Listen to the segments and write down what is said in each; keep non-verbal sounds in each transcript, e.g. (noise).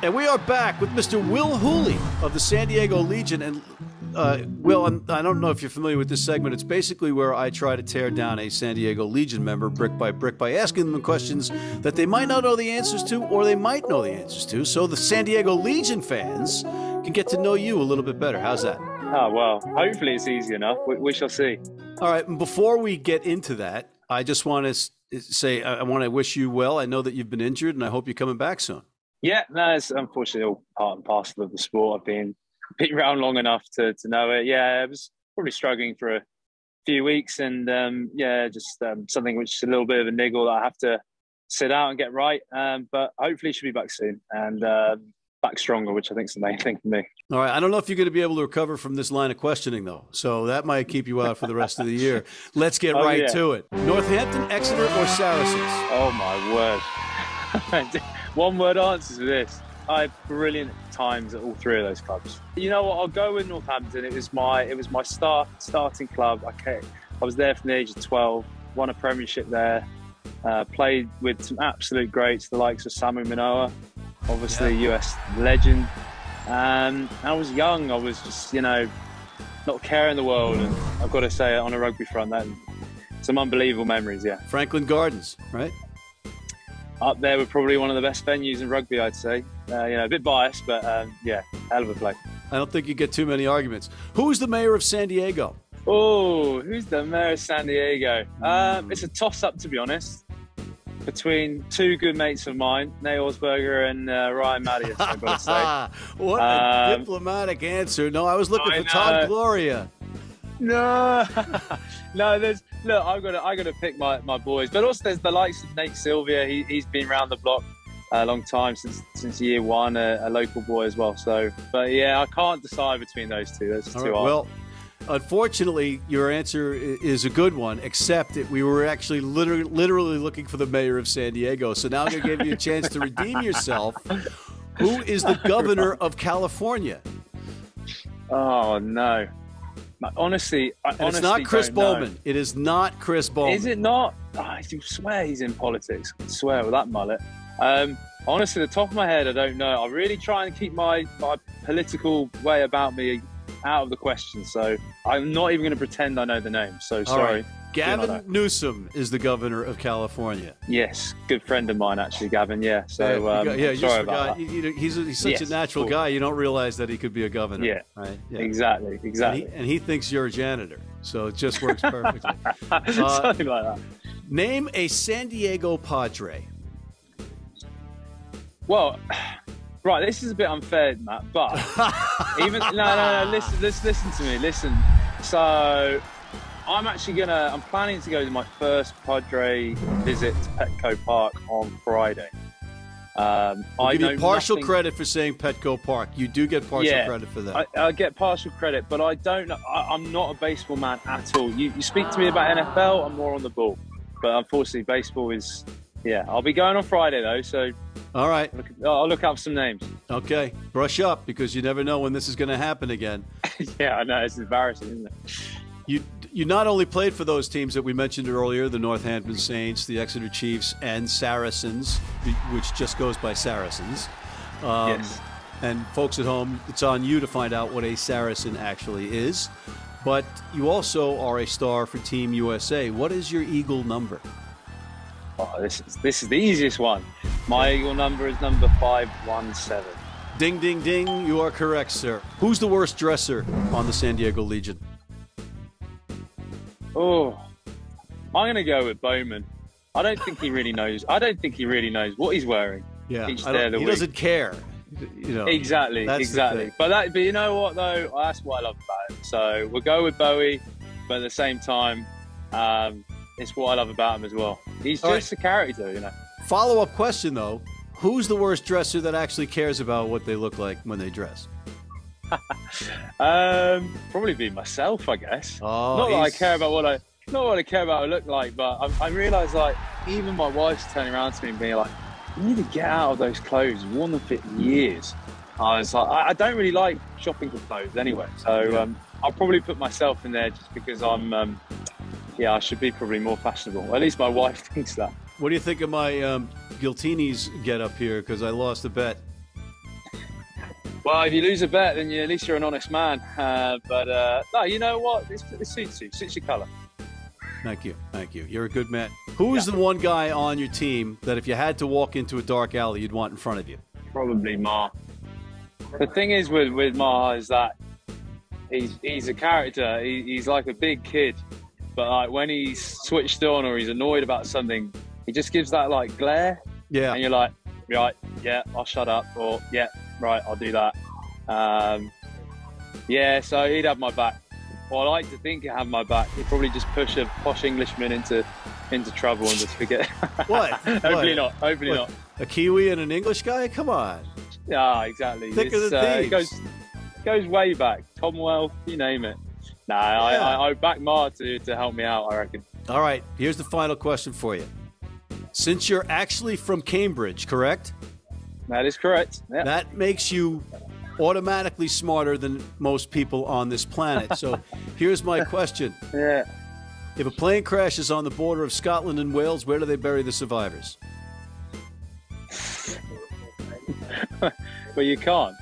And we are back with Mr. Will Hooley of the San Diego Legion. And uh, Will, I'm, I do not know if you're familiar with this segment. It's basically where I try to tear down a San Diego Legion member brick by brick by asking them questions that they might not know the answers to or they might know the answers to. So the San Diego Legion fans can get to know you a little bit better. How's that? Oh, well, hopefully it's easy enough. We, we shall see. All right. Before we get into that, I just want to say I want to wish you well. I know that you've been injured, and I hope you're coming back soon. Yeah, no, it's unfortunately all part and parcel of the sport. I've been (laughs) been around long enough to to know it. Yeah, I was probably struggling for a few weeks, and um, yeah, just um, something which is a little bit of a niggle that I have to sit out and get right. Um, but hopefully, should be back soon and uh, back stronger, which I think is the main thing for me. All right, I don't know if you're going to be able to recover from this line of questioning, though. So that might keep you out for the rest of the year. (laughs) Let's get oh, right yeah. to it. Northampton, Exeter, or Saracens? Oh my word! (laughs) One word answers to this. I had brilliant times at all three of those clubs. You know what? I'll go with Northampton. It was my it was my start starting club. I I was there from the age of twelve. Won a premiership there. Uh, played with some absolute greats, the likes of Samu Manoa, obviously yeah. US legend. Um, I was young. I was just you know not caring the world, and I've got to say on a rugby front that some unbelievable memories. Yeah, Franklin Gardens, right? Up there with probably one of the best venues in rugby, I'd say. Uh, you know, a bit biased, but um, yeah, hell of a place. I don't think you get too many arguments. Who's the mayor of San Diego? Oh, who's the mayor of San Diego? Um, it's a toss-up, to be honest, between two good mates of mine, Nate Augspurger and uh, Ryan Matyas. I've got to (laughs) say. what a um, diplomatic answer! No, I was looking I for know. Todd Gloria. No, (laughs) no. There's look. I've got to. I got to pick my, my boys, but also there's the likes of Nate Sylvia. He, he's been around the block a long time since since year one, a, a local boy as well. So, but yeah, I can't decide between those two. That's too right, hard. Well. Unfortunately, your answer is a good one, except that we were actually literally, literally looking for the mayor of San Diego. So now I'm going to give you a chance to redeem yourself. Who is the (laughs) governor of California? Oh, no honestly, I honestly it's not Chris Baumann. Know. It is not Chris Baumann. Is it not? Oh, I do swear he's in politics. I swear with that mullet. Um, honestly, the top of my head, I don't know. I really try and keep my, my political way about me out of the question. So I'm not even going to pretend I know the name. So sorry. Gavin Newsom is the governor of California. Yes, good friend of mine actually, Gavin. Yeah, so yeah, um, yeah sorry about that. You, he's, he's such yes, a natural cool. guy. You don't realize that he could be a governor. Yeah, right. Yeah. Exactly, exactly. And he, and he, thinks you're a janitor, so it just works perfectly. (laughs) uh, Something like that. Name a San Diego Padre. Well. Right, this is a bit unfair, Matt. But (laughs) even no, no, no. Listen, listen, listen to me. Listen. So I'm actually gonna. I'm planning to go to my first Padre visit to Petco Park on Friday. Um, I give you partial nothing... credit for saying Petco Park. You do get partial yeah, credit for that. I, I, get partial credit, but I don't. I, am not a baseball man at all. You, you speak to me about NFL, I'm more on the ball. But unfortunately, baseball is. Yeah, I'll be going on Friday though, so. All right. Look, I'll look up some names. Okay, brush up because you never know when this is going to happen again. (laughs) yeah, I know it's embarrassing, isn't it? You you not only played for those teams that we mentioned earlier, the Northampton Saints, the Exeter Chiefs, and Saracens, which just goes by Saracens. Um, yes. And folks at home, it's on you to find out what a Saracen actually is. But you also are a star for Team USA. What is your Eagle number? Oh, this is this is the easiest one. My Eagle number is number five one seven. Ding, ding, ding! You are correct, sir. Who's the worst dresser on the San Diego Legion? Oh, I'm going to go with Baumann. I don't think he really knows. I don't think he really knows what he's wearing. Yeah, he week. doesn't care. You know, exactly, exactly. But that, but you know what though? That's what I love about him. So we'll go with Bowie, but at the same time, um, it's what I love about him as well. He's All just right. a character, you know. Follow up question though: Who's the worst dresser that actually cares about what they look like when they dress? (laughs) um, probably be myself, I guess. Oh, not that I care about what I not what I care about I look like, but I, I realise like even my wife's turning around to me and being like, "You need to get out of those clothes. You've worn them for years." I was like, I, I don't really like shopping for clothes anyway, so um, I'll probably put myself in there just because I'm. Um, yeah, I should be probably more fashionable. At least my wife (laughs) thinks that. What do you think of my um, Giltinis get up here? Because I lost a bet Well, if you lose a bet, then you, at least you're an honest man. Uh, but uh, no, you know what? It, it suits you. Suits your colour. Thank you. Thank you. You're a good man. Who is yeah. the one guy on your team that if you had to walk into a dark alley, you'd want in front of you? Probably Ma'a. The thing is with, with Ma'a is that he's he's a character. He, he's like a big kid, but like when he's switched on or he's annoyed about something, he just gives that like glare. Yeah. And you're like, right, yeah, I'll shut up, or yeah, right, I'll do that. Um, yeah, so he'd have my back. Well, I like to think he'd have my back. He'd probably just push a posh Englishman into into trouble and just forget. (laughs) What? Hopefully what? not. Hopefully what? not. A Kiwi and an English guy? Come on. Yeah, exactly. Thick of the uh, it goes goes way back. Commonwealth, you name it. Nah, yeah. I, I, I back Ma'a to, to help me out, I reckon. All right, here's the final question for you. Since you're actually from Cambridge, correct? That is correct. Yep. That makes you automatically smarter than most people on this planet. So (laughs) here's my question. Yeah. If a plane crashes on the border of Scotland and Wales, where do they bury the survivors? (laughs) well, you can't.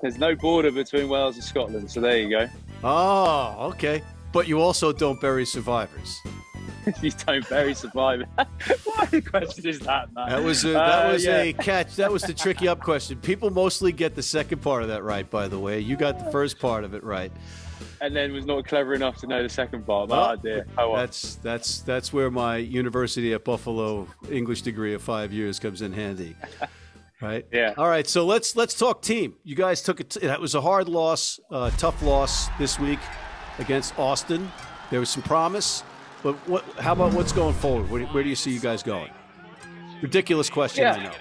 There's no border between Wales and Scotland, so there you go. Oh, okay. But you also don't bury survivors. (laughs) you don't bury survivors. (laughs) what question is that, man? That was a, that uh, was yeah. a catch. That was the (laughs) tricky up question. People mostly get the second part of that right. By the way, you got the first part of it right. And then was not clever enough to know the second part. Oh, dear. Oh, well. That's that's that's where my University at Buffalo English degree of five years comes in handy. Right. Yeah. All right. So let's let's talk team. You guys took it. That was a hard loss, uh, tough loss this week against Austin. There was some promise, but what? How about what's going forward? Where, where do you see you guys going? Ridiculous question. Yeah. I know.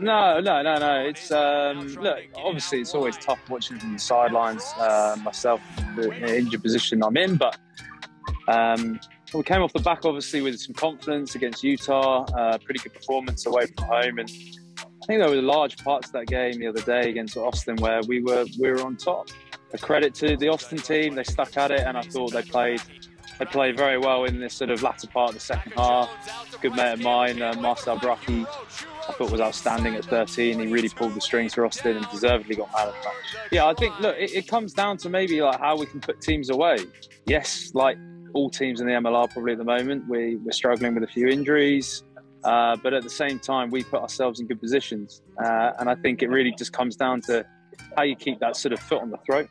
No, no, no, no. It's um, look. Obviously, it's always tough watching from the sidelines. Uh, myself, the injured position I'm in, but um, we came off the back, obviously, with some confidence against Utah. Uh, pretty good performance away from home, and think there were large parts of that game the other day against Austin where we were we were on top. A credit to the Austin team; they stuck at it, and I thought they played they played very well in this sort of latter part of the second half. Good mate of mine, uh, Marcel Brache, I thought was outstanding at 13. He really pulled the strings for Austin and deservedly got man of the match. Yeah, I think look, it, it comes down to maybe like how we can put teams away. Yes, like all teams in the MLR probably at the moment, we, we're struggling with a few injuries. Uh, but at the same time, we put ourselves in good positions. Uh, and I think it really just comes down to how you keep that sort of foot on the throat.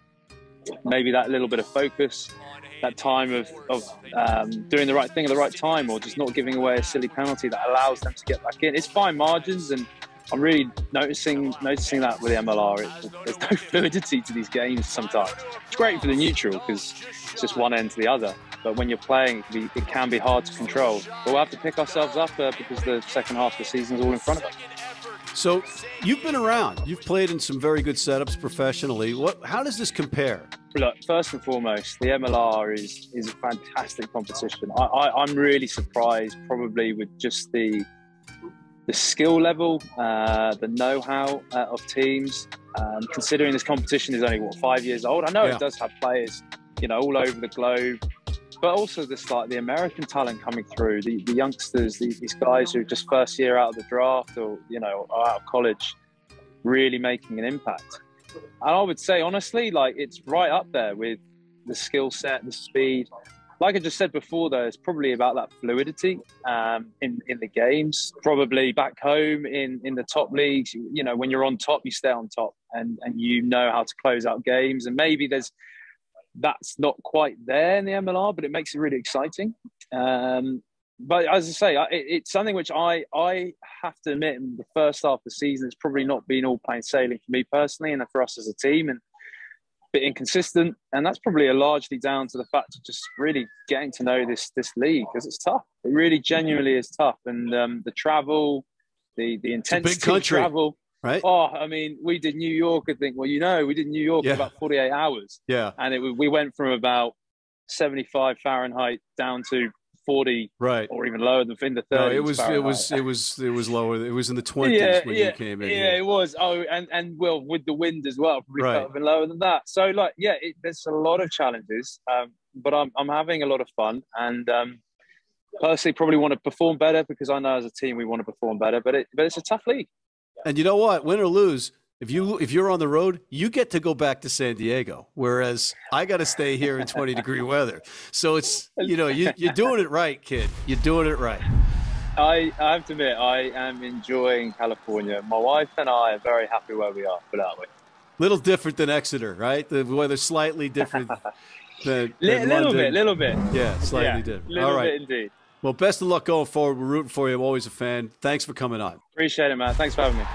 Maybe that little bit of focus, that time of, of um, doing the right thing at the right time, or just not giving away a silly penalty that allows them to get back in. It's fine margins, and I'm really noticing noticing that with the MLR. It, there's no (laughs) fluidity to these games sometimes. It's great for the neutral because it's just one end to the other. But when you're playing, it can be, it can be hard to control. But we'll have to pick ourselves up uh, because the second half of the season is all in front of us. So you've been around. You've played in some very good setups professionally. What? How does this compare? Look, first and foremost, the MLR is is a fantastic competition. I, I, I'm really surprised, probably with just the the skill level, uh, the know-how uh, of teams. Um, considering this competition is only what five years old, I know yeah. it does have players, you know, all over the globe. But also this like the American talent coming through, the, the youngsters, the, these guys who are just first year out of the draft or you know out of college, really making an impact. And I would say honestly, like it's right up there with the skill set, the speed, like I just said before, though, it's probably about that fluidity um, in in the games. Probably back home in in the top leagues, you know, when you're on top, you stay on top, and and you know how to close out games. And maybe there's that's not quite there in the MLR, but it makes it really exciting. Um, but as I say, it, it's something which I I have to admit, in the first half of the season, it's probably not been all plain sailing for me personally, and for us as a team. And bit inconsistent, and that's probably a largely down to the fact of just really getting to know this this league because it's tough. It really genuinely is tough, and um, the travel, the the intensity of travel. Right. Oh, I mean, we did New York. I think. Well, you know, we did New York yeah. in about forty-eight hours. Yeah. And it we went from about seventy-five Fahrenheit down to 40 right. or even lower than in the 30s no, it was Fahrenheit. it was it was it was lower. It was in the 20s yeah, when yeah, you came in yeah, it was. Oh and and well with the wind as well probably right. been lower than that. So like yeah it, there's a lot of challenges um, but I'm, I'm having a lot of fun and um, personally probably want to perform better because I know as a team we want to perform better but it but it's a tough league. And you know what? Win or lose If you if you're on the road, you get to go back to San Diego, whereas I got to stay here in 20 degree weather. So it's you know you, you're doing it right, kid. You're doing it right. I, I have to admit, I am enjoying California. My wife and I are very happy where we are, put that way. Little different than Exeter, right? The weather's slightly different. (laughs) than, than little London. bit, little bit. Yeah, slightly yeah, different. Little All right. bit indeed. Well, best of luck going forward. We're rooting for you. I'm always a fan. Thanks for coming on. Appreciate it, man. Thanks for having me.